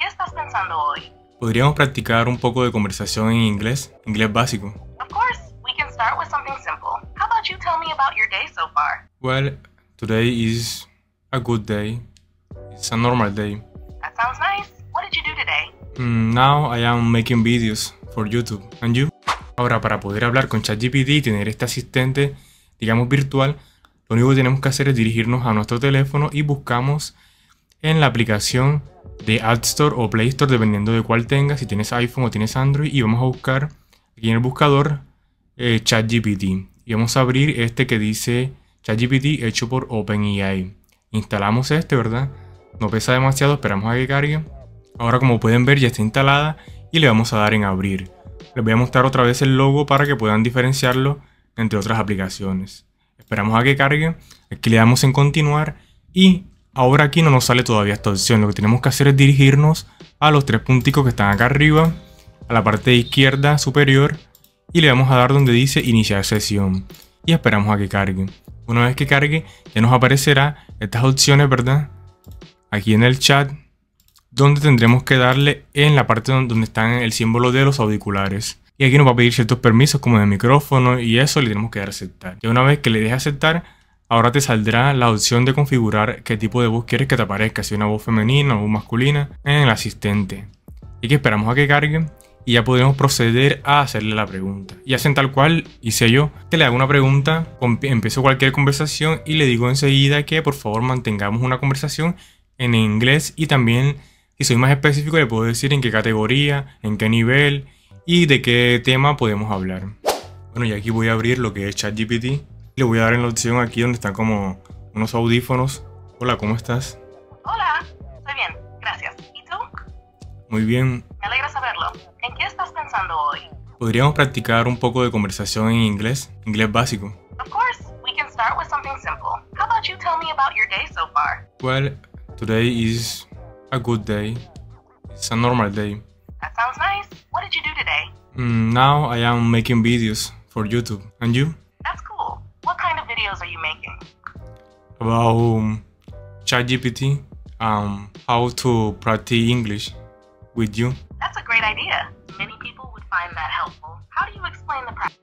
qué estás pensando hoy? Podríamos practicar un poco de conversación en inglés, inglés básico. Of course, we can start with something simple. How about you tell me about your day so far? Well, today is a good day. It's a normal day. That sounds nice. What did you do today? Mm, now I am making videos for YouTube. And you? Ahora, para poder hablar con ChatGPT y tener este asistente, digamos, virtual, lo único que tenemos que hacer es dirigirnos a nuestro teléfono y buscamos en la aplicación de App Store o Play Store, dependiendo de cuál tengas, si tienes iPhone o tienes Android, y vamos a buscar aquí en el buscador eh, ChatGPT. Y vamos a abrir este que dice ChatGPT hecho por OpenAI. Instalamos este, ¿verdad? No pesa demasiado, esperamos a que cargue. Ahora como pueden ver ya está instalada y le vamos a dar en abrir. Les voy a mostrar otra vez el logo para que puedan diferenciarlo entre otras aplicaciones. Esperamos a que cargue, aquí le damos en continuar y ahora aquí no nos sale todavía esta opción. Lo que tenemos que hacer es dirigirnos a los tres punticos que están acá arriba, a la parte izquierda superior y le vamos a dar donde dice iniciar sesión y esperamos a que cargue. Una vez que cargue ya nos aparecerá estas opciones, ¿verdad? Aquí en el chat donde tendremos que darle en la parte donde está el símbolo de los auriculares. Y aquí nos va a pedir ciertos permisos como de micrófono y eso le tenemos que dar a aceptar. Y una vez que le deje aceptar, ahora te saldrá la opción de configurar qué tipo de voz quieres que te aparezca, si una voz femenina o masculina en el asistente. Y que esperamos a que cargue y ya podemos proceder a hacerle la pregunta. Y hacen tal cual hice yo, que le hago una pregunta, empiezo cualquier conversación y le digo enseguida que por favor mantengamos una conversación en inglés y también si soy más específico le puedo decir en qué categoría, en qué nivel y de qué tema podemos hablar. Bueno, y aquí voy a abrir lo que es ChatGPT. Le voy a dar en la opción aquí donde están como unos audífonos. Hola, ¿cómo estás? Hola, estoy bien, gracias. ¿Y tú? Muy bien. Me alegra saberlo. ¿En qué estás pensando hoy? Podríamos practicar un poco de conversación en inglés, inglés básico. Of course, we can start with something simple. How about you tell me about your day so far? Well, today is a good day. It's a normal day. That sounds nice. What did you do today? Mm, now I am making videos for YouTube. And you? Videos are you making? About um, ChatGPT, um, how to practice English with you. That's a great idea. Many people would find that helpful. How do you explain the practice?